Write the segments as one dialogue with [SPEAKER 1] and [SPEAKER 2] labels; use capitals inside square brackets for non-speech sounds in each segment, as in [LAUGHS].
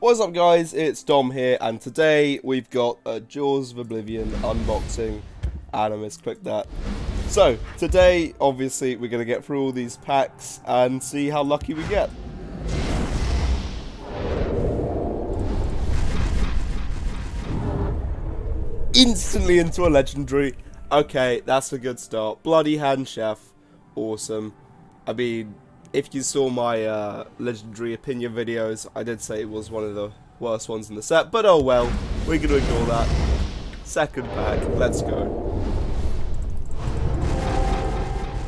[SPEAKER 1] What's up guys, it's Dom here and today we've got a Jaws of Oblivion unboxing and I misclicked that. So, today obviously we're going to get through all these packs and see how lucky we get. Instantly into a legendary. Okay, that's a good start. Bloody Hand Chef. Awesome. I mean, if you saw my uh, legendary opinion videos, I did say it was one of the worst ones in the set, but oh well, we're going to ignore that. Second pack, let's go.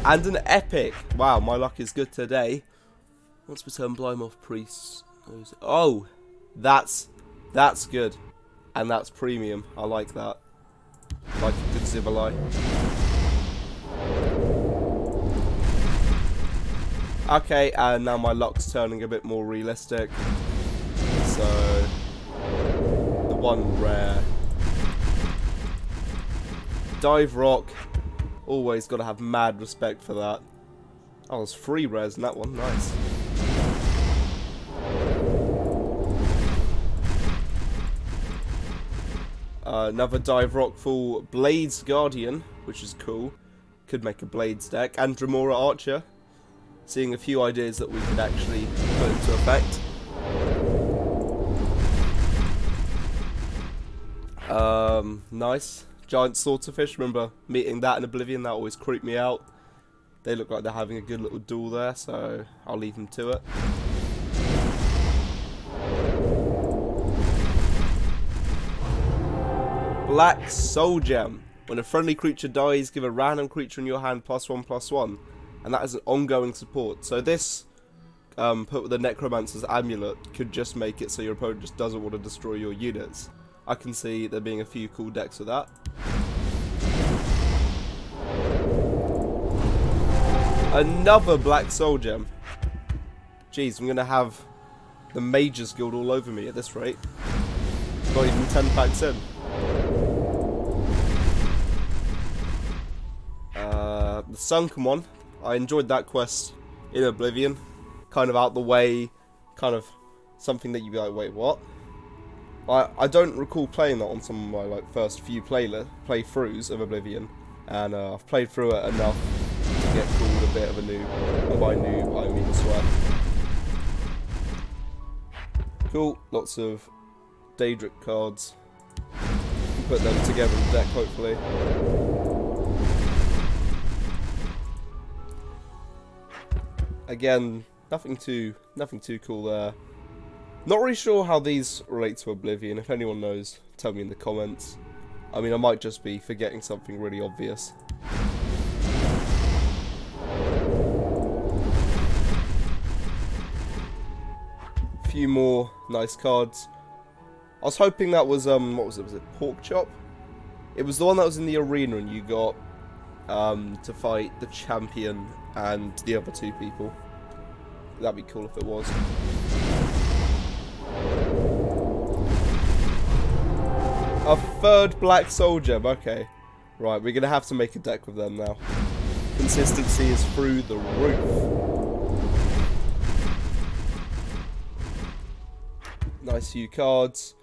[SPEAKER 1] And an epic. Wow, my luck is good today. Once we return Blind Moth Priest. Oh, that's that's good. And that's premium. I like that. Like a good Xivilai. Okay, and now my luck's turning a bit more realistic. So, the one rare. Dive Rock. Always got to have mad respect for that. Oh, there's three rares in that one. Nice. Uh, another Dive Rock Fool Blades Guardian, which is cool. Could make a Blades deck. And Dremora Archer seeing a few ideas that we could actually put into effect. Um, nice. Giant swordfish, remember meeting that in Oblivion, that always creeped me out. They look like they're having a good little duel there, so I'll leave them to it. Black Soul Gem. When a friendly creature dies, give a random creature in your hand plus one plus one and that is an ongoing support. So this, um, put with the Necromancer's Amulet, could just make it so your opponent just doesn't want to destroy your units. I can see there being a few cool decks with that. Another Black Soul Gem. Jeez, I'm going to have the Mages Guild all over me at this rate. Not even 10 packs in. Uh, the Sunken one, I enjoyed that quest in Oblivion. Kind of out the way, kind of something that you'd be like, wait, what? I, I don't recall playing that on some of my like first few playli playthroughs of Oblivion, and uh, I've played through it enough to get called a bit of a noob. And by noob, I mean. Cool, lots of Daedric cards. Put them together in the deck, hopefully. Again, nothing too nothing too cool there. Not really sure how these relate to Oblivion. If anyone knows, tell me in the comments. I mean, I might just be forgetting something really obvious. A few more nice cards. I was hoping that was, um, what was it? Was it Pork Chop? It was the one that was in the arena and you got um, to fight the champion and the other two people. That'd be cool if it was. A third Black Soul Gem, okay. Right, we're going to have to make a deck with them now. Consistency is through the roof. Nice few cards.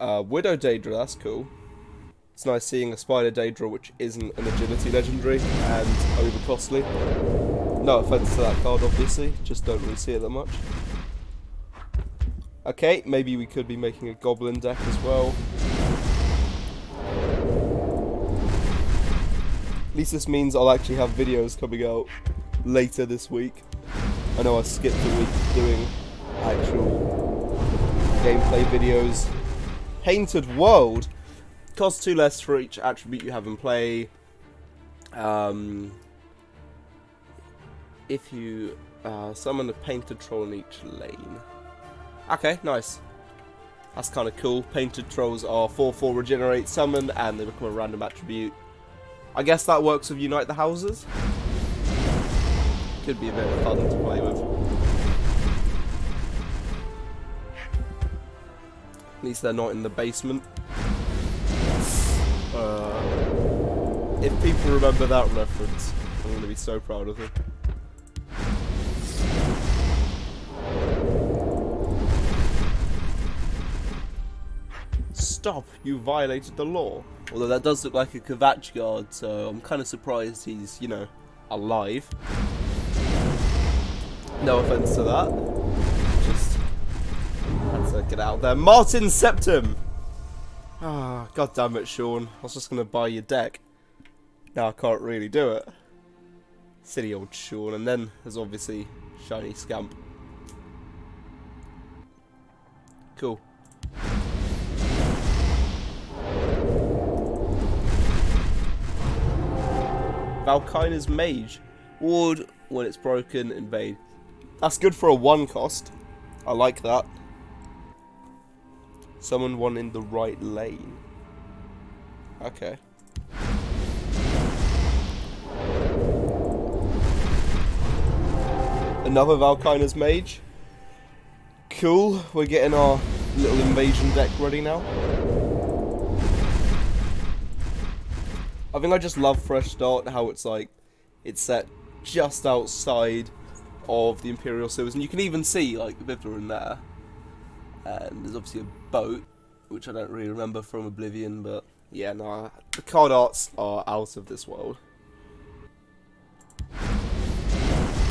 [SPEAKER 1] Uh, Widow Daedra, that's cool. It's nice seeing a Spider Daedra which isn't an agility legendary and over costly. No offense to that card obviously, just don't really see it that much. Okay, maybe we could be making a Goblin deck as well. At least this means I'll actually have videos coming out later this week. I know I skipped a week doing actual gameplay videos. Painted World costs two less for each attribute you have in play. Um, if you uh, summon a painted troll in each lane. Okay, nice. That's kind of cool. Painted trolls are 4-4 regenerate summon and they become a random attribute. I guess that works with Unite the Houses. Could be a bit of fun to play with. At least they're not in the basement. If people remember that reference, I'm going to be so proud of them. Stop! You violated the law. Although that does look like a Kvatch guard, so I'm kind of surprised he's, you know, alive. No offense to that. Just had to get out there. Martin Septim! Ah, god damn it, Sean. I was just gonna buy your deck. Now I can't really do it. Silly old Sean. And then there's obviously Shiny Scamp. Cool. Valkyna's Mage. Ward, when it's broken, invade. That's good for a one cost. I like that. Summon one in the right lane. Okay. Another Valkyna's Mage. Cool, we're getting our little invasion deck ready now. I think I just love Fresh Start, how it's like, it's set just outside of the Imperial Sewers, and you can even see, like, Vivler in there. And there's obviously a boat, which I don't really remember from Oblivion, but yeah, no, the card arts are out of this world.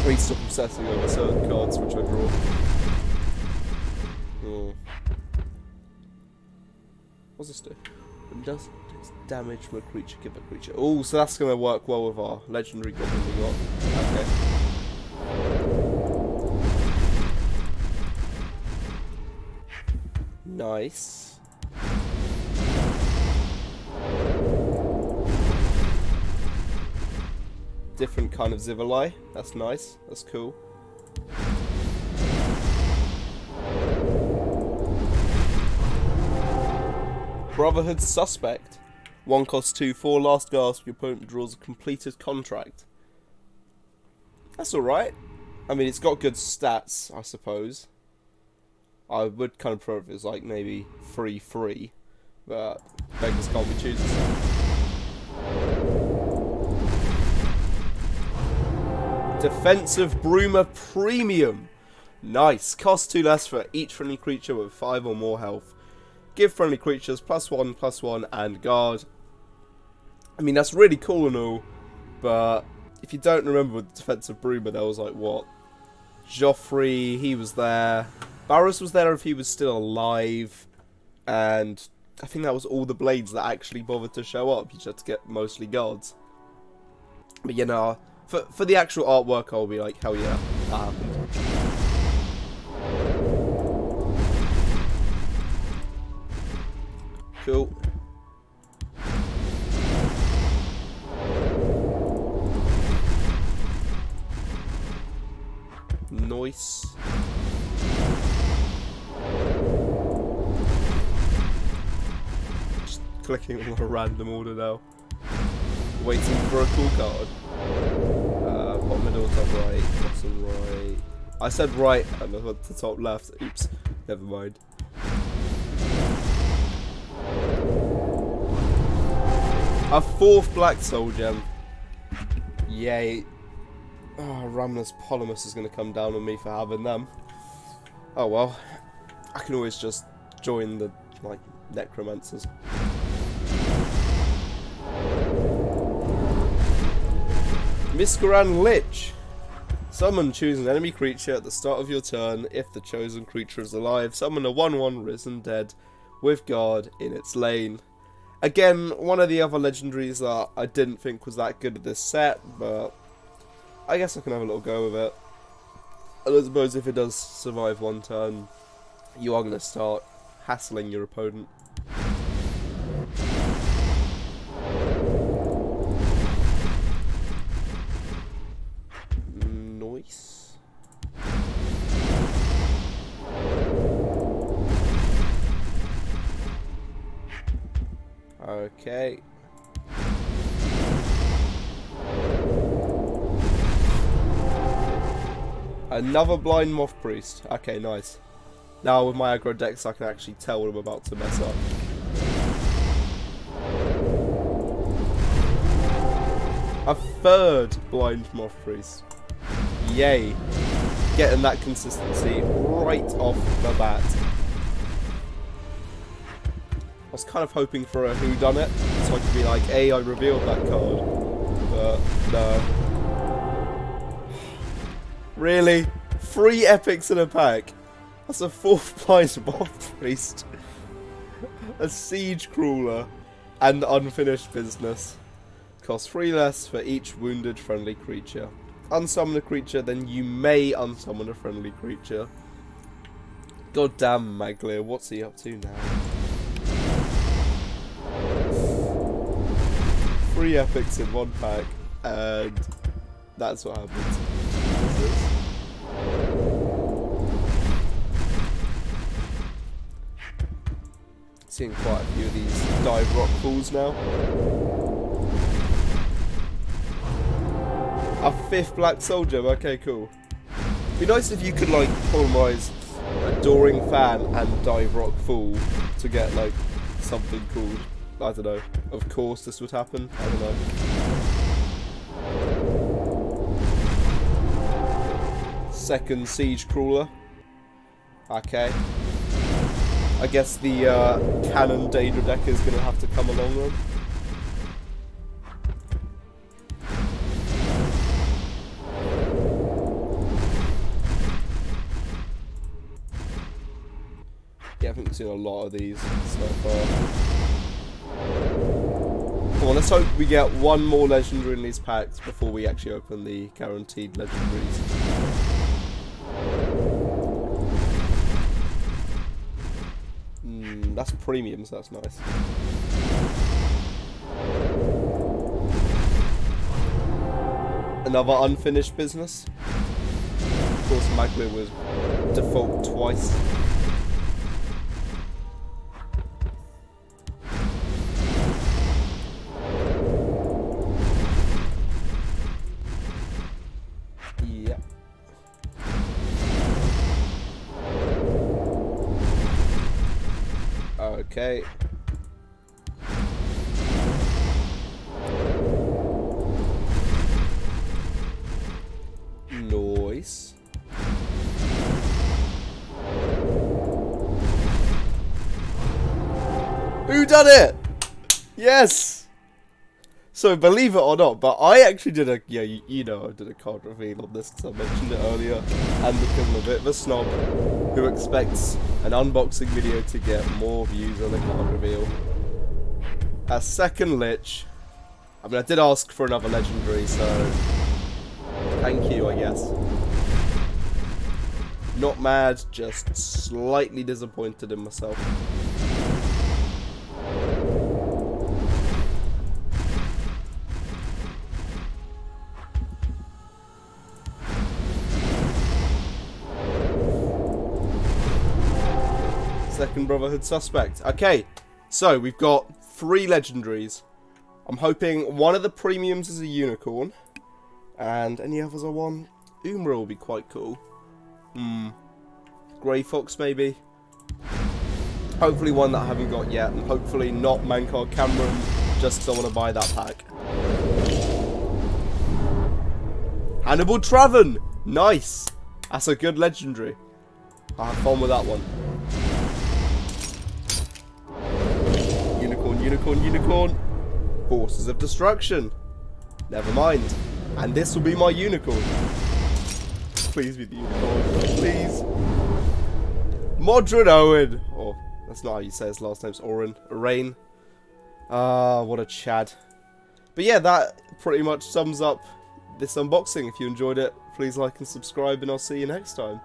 [SPEAKER 1] I need to stop obsessing over certain cards which I draw. Hmm. Oh. What's this do? Does does damage from a creature give a creature. Oh, so that's going to work well with our legendary goblin we got. Okay. Nice. Different kind of Xivilai. That's nice. That's cool. Brotherhood Suspect. One cost two, four last gasp, your opponent draws a completed contract. That's alright. I mean, it's got good stats, I suppose. I would kind of prefer if it was like maybe 3-3, but beggars can't be choosers. Defensive Bruma Premium. Nice. Cost 2 less for each friendly creature with 5 or more health. Give friendly creatures plus 1, plus 1, and guard. I mean, that's really cool and all, but if you don't remember with Defensive Bruma, there was like, what? Jauffre, he was there. Baurus was there if he was still alive, and I think that was all the blades that actually bothered to show up. You just had to get mostly guards. But you know, for for the actual artwork, I'll be like, hell yeah, that happened. Cool. Noise. Just clicking on a random order now. Waiting for a cool card. Bottom middle, top right, bottom right. I said right, and I went to top left. Oops, never mind. A fourth Black Soul Gem. Yay. Ah, oh, Raminus Polus is going to come down on me for having them. Oh well. I can always just join the, like, Necromancers. Miscarcand Lich. Summon choose an enemy creature at the start of your turn. If the chosen creature is alive, summon a 1-1 Risen Dead with guard in its lane. Again, one of the other legendaries that I didn't think was that good at this set, but I guess I can have a little go with it. I suppose if it does survive one turn, you are going to start hassling your opponent. Okay. Another blind moth priest. Okay, nice. Now with my aggro decks I can actually tell what I'm about to mess up. A third blind moth priest. Yay. Getting that consistency right off the bat. Was kind of hoping for a who done it, so I could be like, "Hey, I revealed that card," but no. [SIGHS] Really, three epics in a pack. That's a fourth [LAUGHS] prize mob priest, [LAUGHS] a siege crawler, and unfinished business. Costs three less for each wounded friendly creature. Unsummon a creature, then you may unsummon a friendly creature. God damn Maglia, what's he up to now? Three epics in one pack, and that's what happens. Seeing quite a few of these dive rock fools now. A fifth black soul gem, okay cool. Be nice if you could like polymerize Adoring Fan and Dive Rock Fool to get like something called. I don't know. Of course this would happen. I don't know. Second Siege Crawler. Okay. I guess the uh, Cannon Daedra deck is going to have to come along then. Yeah, I we've seen a lot of these so far. Let's hope we get one more legendary in these packs before we actually open the guaranteed legendaries. Mm, that's premium, so that's nice. Another unfinished business. Of course, Maglia was default twice. Okay. Noise. Who done it? Yes! So believe it or not, but I actually did a yeah you, you know I did a card reveal on this because I mentioned it earlier, and I'm a bit of a snob who expects an unboxing video to get more views on a card reveal. A second Lich. I mean I did ask for another legendary, so thank you I guess. Not mad, just slightly disappointed in myself. Brotherhood suspect. Okay, so we've got three legendaries. I'm hoping one of the premiums is a unicorn. And any others I want? Umra will be quite cool. Hmm. Grey Fox maybe? Hopefully one that I haven't got yet. And hopefully not Mankar Cameron. Just I want to buy that pack. Hannibal Traven! Nice! That's a good legendary. I'll have fun with that one. Unicorn, unicorn. Forces of destruction. Never mind. And this will be my unicorn. Please be the unicorn. Please. Modron Owen. Oh, that's not how you say his last name's Oren. Rain. Ah, uh, what a chad. But yeah, that pretty much sums up this unboxing. If you enjoyed it, please like and subscribe, and I'll see you next time.